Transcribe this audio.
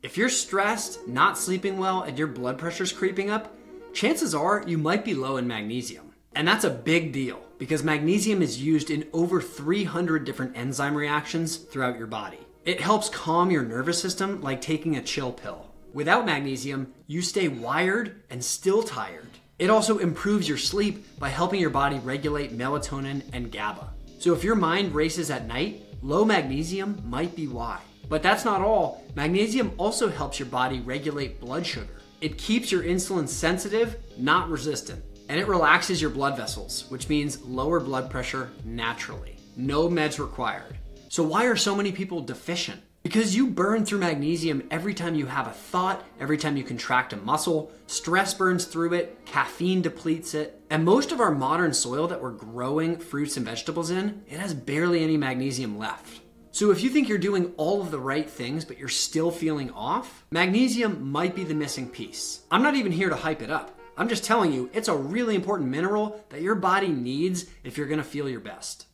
If you're stressed, not sleeping well, and your blood pressure's creeping up, chances are you might be low in magnesium. And that's a big deal because magnesium is used in over 300 different enzyme reactions throughout your body. It helps calm your nervous system like taking a chill pill. Without magnesium, you stay wired and still tired. It also improves your sleep by helping your body regulate melatonin and GABA. So if your mind races at night, low magnesium might be why. But that's not all. Magnesium also helps your body regulate blood sugar. It keeps your insulin sensitive, not resistant. And it relaxes your blood vessels, which means lower blood pressure naturally. No meds required. So, why are so many people deficient? Because you burn through magnesium every time you have a thought, every time you contract a muscle, stress burns through it, caffeine depletes it, and most of our modern soil that we're growing fruits and vegetables in, it has barely any magnesium left. So if you think you're doing all of the right things but you're still feeling off, magnesium might be the missing piece. I'm not even here to hype it up. I'm just telling you, it's a really important mineral that your body needs if you're gonna feel your best.